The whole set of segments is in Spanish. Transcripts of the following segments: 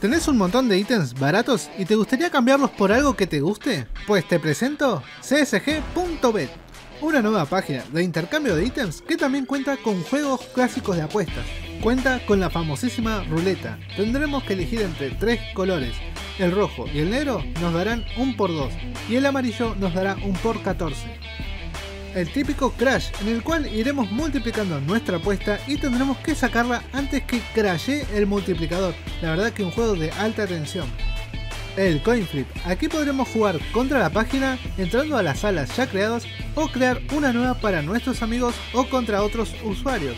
¿Tenés un montón de ítems baratos y te gustaría cambiarlos por algo que te guste? Pues te presento csg.bet, una nueva página de intercambio de ítems que también cuenta con juegos clásicos de apuestas. Cuenta con la famosísima ruleta. Tendremos que elegir entre tres colores. El rojo y el negro nos darán un por 2 y el amarillo nos dará un por 14 el típico crash en el cual iremos multiplicando nuestra apuesta y tendremos que sacarla antes que crashe el multiplicador. La verdad que un juego de alta tensión. El coin flip. Aquí podremos jugar contra la página entrando a las salas ya creadas o crear una nueva para nuestros amigos o contra otros usuarios.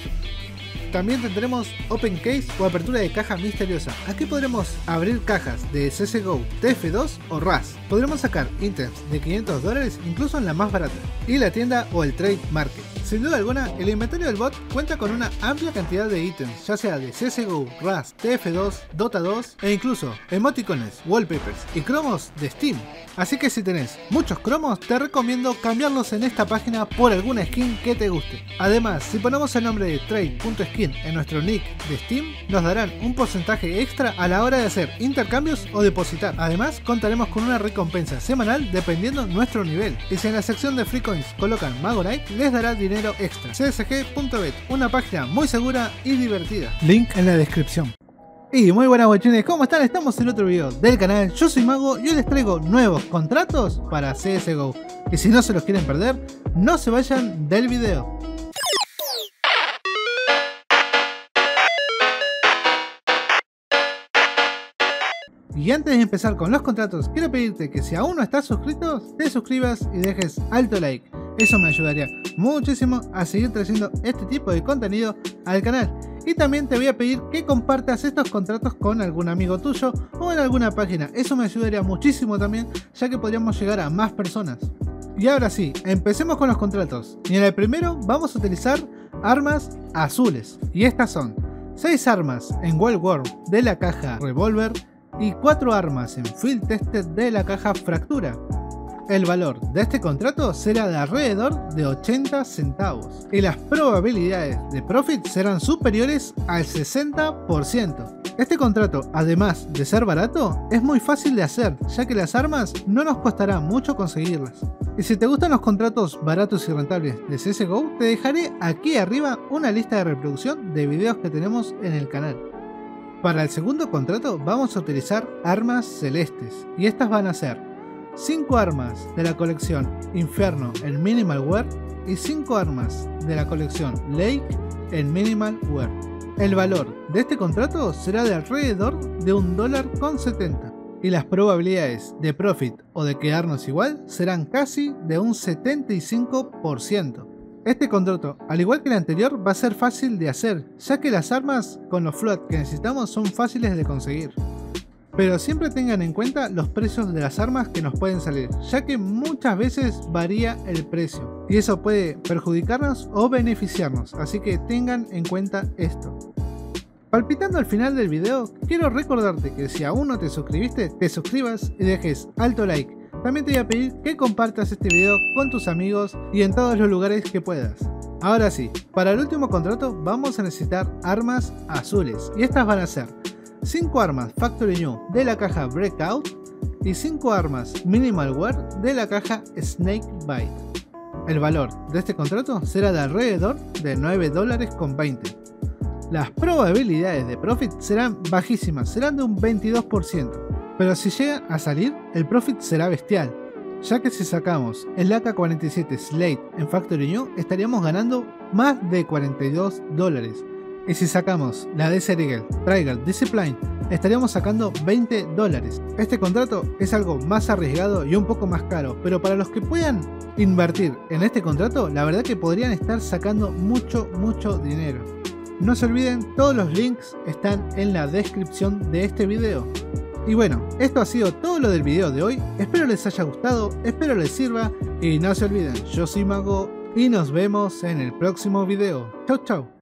También tendremos Open Case o apertura de caja misteriosa. Aquí podremos abrir cajas de CSGO, TF2 o RAS. Podremos sacar ítems de 500 dólares incluso en la más barata. Y la tienda o el trade market. Sin duda alguna, el inventario del bot cuenta con una amplia cantidad de ítems, ya sea de CSGO, RAS, TF2, Dota 2 e incluso emoticones, wallpapers y cromos de Steam. Así que si tenés muchos cromos, te recomiendo cambiarlos en esta página por alguna skin que te guste. Además, si ponemos el nombre de trade.skin en nuestro nick de Steam, nos darán un porcentaje extra a la hora de hacer intercambios o depositar. Además, contaremos con una recompensa semanal dependiendo nuestro nivel. Y si en la sección de free coins colocan Magonite, les dará dinero extra. csg.bet, una página muy segura y divertida. Link en la descripción. Y muy buenas guachines, ¿cómo están? Estamos en otro video del canal, yo soy Mago y hoy les traigo nuevos contratos para CSGO. Y si no se los quieren perder, no se vayan del video. Y antes de empezar con los contratos, quiero pedirte que si aún no estás suscrito, te suscribas y dejes alto like. Eso me ayudaría muchísimo a seguir trayendo este tipo de contenido al canal. Y también te voy a pedir que compartas estos contratos con algún amigo tuyo o en alguna página. Eso me ayudaría muchísimo también, ya que podríamos llegar a más personas. Y ahora sí, empecemos con los contratos. Y en el primero vamos a utilizar armas azules. Y estas son 6 armas en Wild War de la caja Revolver y 4 armas en Field Tested de la caja Fractura. El valor de este contrato será de alrededor de 80 centavos y las probabilidades de profit serán superiores al 60%. Este contrato, además de ser barato, es muy fácil de hacer, ya que las armas no nos costará mucho conseguirlas. Y si te gustan los contratos baratos y rentables de CSGO, te dejaré aquí arriba una lista de reproducción de videos que tenemos en el canal. Para el segundo contrato vamos a utilizar armas celestes, y estas van a ser 5 armas de la colección Inferno en Minimal Wear y 5 armas de la colección Lake en Minimal Wear. El valor de este contrato será de alrededor de un dólar con 70 y las probabilidades de profit o de quedarnos igual serán casi de un 75%. Este contrato, al igual que el anterior, va a ser fácil de hacer, ya que las armas con los float que necesitamos son fáciles de conseguir. Pero siempre tengan en cuenta los precios de las armas que nos pueden salir, ya que muchas veces varía el precio y eso puede perjudicarnos o beneficiarnos, así que tengan en cuenta esto. Palpitando al final del video, quiero recordarte que si aún no te suscribiste, te suscribas y dejes alto like. También te voy a pedir que compartas este video con tus amigos y en todos los lugares que puedas. Ahora sí, para el último contrato vamos a necesitar armas azules y estas van a ser 5 armas Factory New de la caja Breakout y 5 armas Minimal Wear de la caja Snake Bite. El valor de este contrato será de alrededor de 9 dólares con 20. Las probabilidades de profit serán bajísimas, serán de un 22%, pero si llega a salir, el profit será bestial, ya que si sacamos el AK-47 Slate en Factory New estaríamos ganando más de 42 dólares, y si sacamos la Desert Eagle Trigger Discipline, estaríamos sacando 20 dólares. Este contrato es algo más arriesgado y un poco más caro, pero para los que puedan invertir en este contrato, la verdad que podrían estar sacando mucho, mucho dinero. No se olviden, todos los links están en la descripción de este video. Y bueno, esto ha sido todo lo del video de hoy, espero les haya gustado, espero les sirva y no se olviden, yo soy Mago y nos vemos en el próximo video. Chau chau.